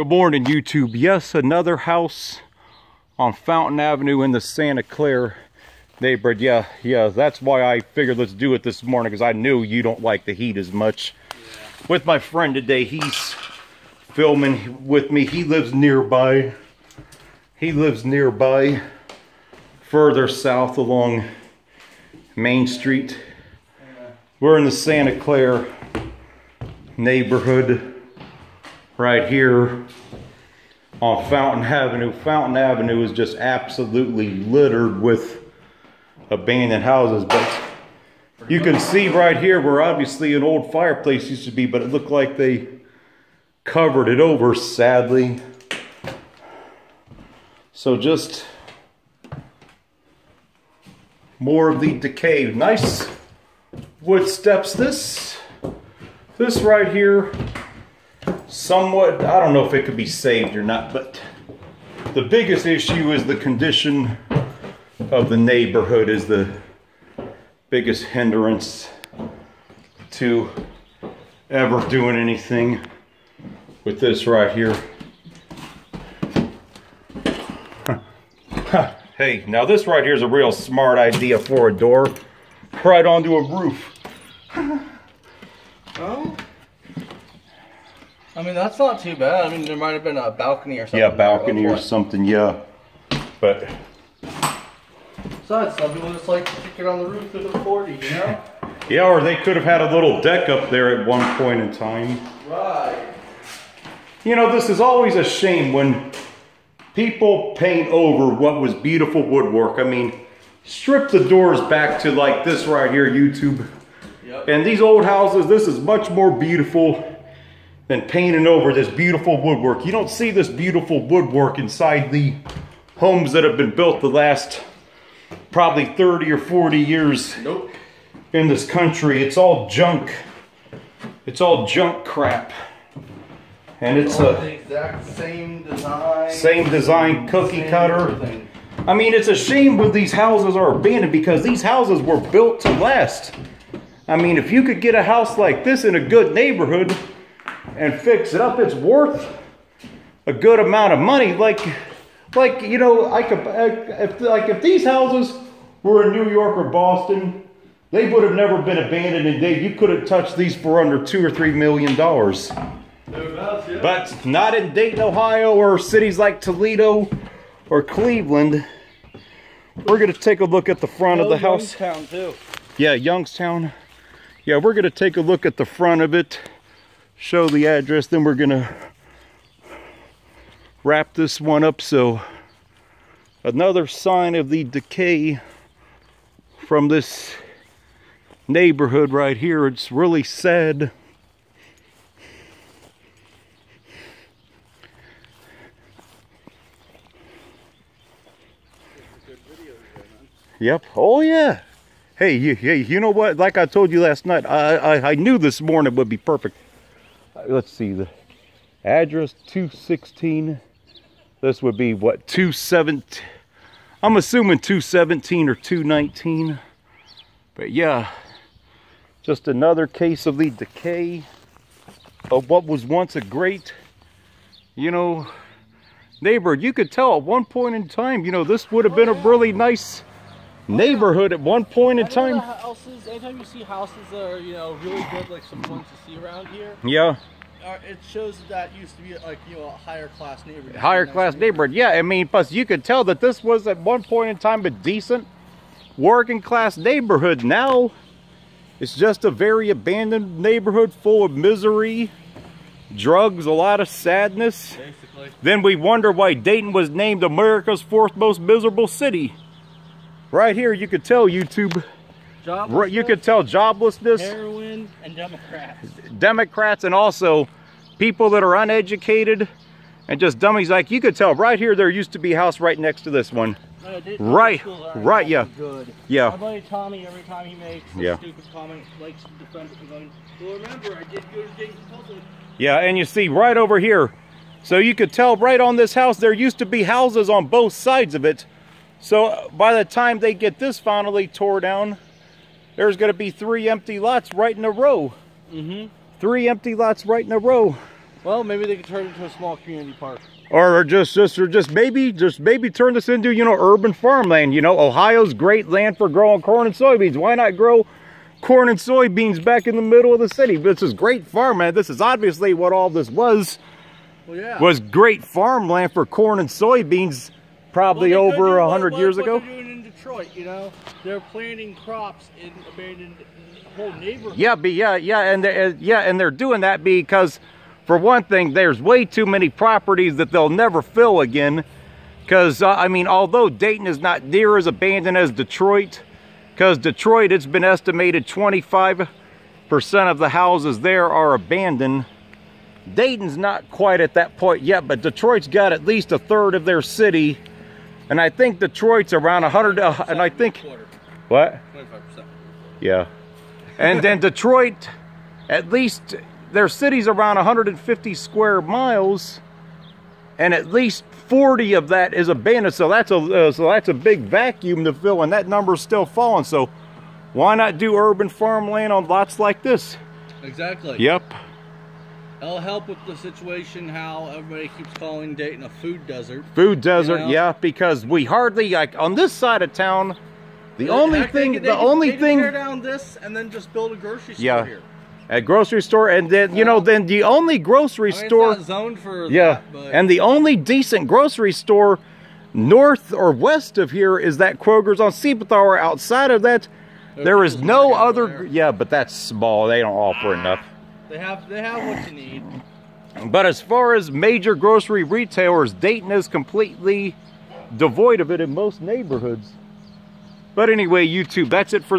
Good morning, YouTube. Yes, another house on Fountain Avenue in the Santa Clara neighborhood. Yeah, yeah, that's why I figured let's do it this morning because I knew you don't like the heat as much. Yeah. With my friend today, he's filming with me. He lives nearby. He lives nearby, further south along Main Street. We're in the Santa Clara neighborhood right here on Fountain Avenue. Fountain Avenue is just absolutely littered with abandoned houses, but you can see right here where obviously an old fireplace used to be, but it looked like they covered it over, sadly. So just more of the decay. Nice wood steps. This, this right here, somewhat, I don't know if it could be saved or not, but the biggest issue is the condition of the neighborhood is the biggest hindrance to ever doing anything with this right here. hey, now this right here is a real smart idea for a door. Right onto a roof. I mean, that's not too bad. I mean, there might have been a balcony or something. Yeah, balcony or something, yeah. But... Besides, some people just like to stick it on the roof of the 40, you know? yeah, or they could have had a little deck up there at one point in time. Right. You know, this is always a shame when people paint over what was beautiful woodwork. I mean, strip the doors back to like this right here, YouTube. Yep. And these old houses, this is much more beautiful than painting over this beautiful woodwork. You don't see this beautiful woodwork inside the homes that have been built the last probably 30 or 40 years nope. in this country. It's all junk. It's all junk crap. And it's a the exact same design. Same design, cookie cutter. Everything. I mean, it's a shame when these houses are abandoned because these houses were built to last. I mean, if you could get a house like this in a good neighborhood and fix it up, it's worth a good amount of money. Like, like you know, I could, if like if these houses were in New York or Boston, they would have never been abandoned, and they, you could have touched these for under two or three million dollars. But not in Dayton, Ohio, or cities like Toledo or Cleveland. We're going to take a look at the front of the house. Youngstown, too. Yeah, Youngstown. Yeah, we're going to take a look at the front of it, show the address, then we're to wrap this one up. So, another sign of the decay from this neighborhood right here. It's really sad. Yep. Oh yeah. Hey, you, hey, you know what? Like I told you last night, I, I, I knew this morning would be perfect. Let's see the address 216. This would be what 217. I'm assuming 217 or 219. But yeah, just another case of the decay of what was once a great, you know, neighborhood. You could tell at one point in time, you know, this would have been a really nice neighborhood at one point in time. Houses, anytime you see houses that are, you know, really good, like some ones you see around here. Yeah. Uh, it shows that, that used to be like, you know, a higher class neighborhood. Higher class neighborhood. Yeah, I mean, plus you could tell that this was at one point in time a decent working class neighborhood. Now, it's just a very abandoned neighborhood full of misery, drugs, a lot of sadness. Basically. Then we wonder why Dayton was named America's fourth most miserable city. Right here, you could tell YouTube. Right, you could tell joblessness. Heroin and Democrats. Democrats and also people that are uneducated and just dummies. Like you could tell right here, there used to be a house right next to this one. No, right, right, yeah. Good. Yeah. My buddy Tommy, every time he makes a yeah. stupid comment, likes to defend it going, well, remember, I did go to Public. Yeah, and you see right over here, so you could tell right on this house, there used to be houses on both sides of it. So by the time they get this finally tore down, there's going to be three empty lots right in a row. Mm -hmm. Three empty lots right in a row. Well, maybe they could turn it into a small community park. or just just or just maybe just maybe turn this into you know urban farmland you know ohio's great land for growing corn and soybeans why not grow corn and soybeans back in the middle of the city this is great farmland this is obviously what all this was Well, yeah. was great farmland for corn and soybeans probably Well, over a hundred years what ago. in Detroit, you know, they're planting crops in abandoned whole neighborhoods. yeah be yeah yeah and uh, yeah and they're doing that because for one thing there's way too many properties that they'll never fill again. Because uh, i mean although dayton is not near as abandoned as detroit because detroit it's been estimated 25 percent of the houses there are abandoned. Dayton's not quite at that point yet but detroit's got at least a third of their city and i think detroit's around 100 uh, and i think what 25%. yeah. And then Detroit, at least their city's around 150 square miles, and at least 40 of that is abandoned. So that's a uh, so that's a big vacuum to fill, and that number's still falling. So why not do urban farmland on lots like this? Exactly. Yep. It'll help with the situation how everybody keeps calling Dayton a food desert. Food desert, know? yeah, because we hardly like on this side of town. The only Heck, they thing, could- the could- only thing. tear down this and then just build a grocery store Yeah. here. a grocery store, and then you know, then the only grocery I mean, store. zoned for Yeah, that, but and the only decent grocery store north or west of here is that Kroger's on Siebenthaler. Outside of that, there is no other. there. Yeah, but that's small. They don't offer enough. They have they have what you need. But as far as major grocery retailers, Dayton is completely devoid of it in most neighborhoods. But anyway, YouTube, that's it for the.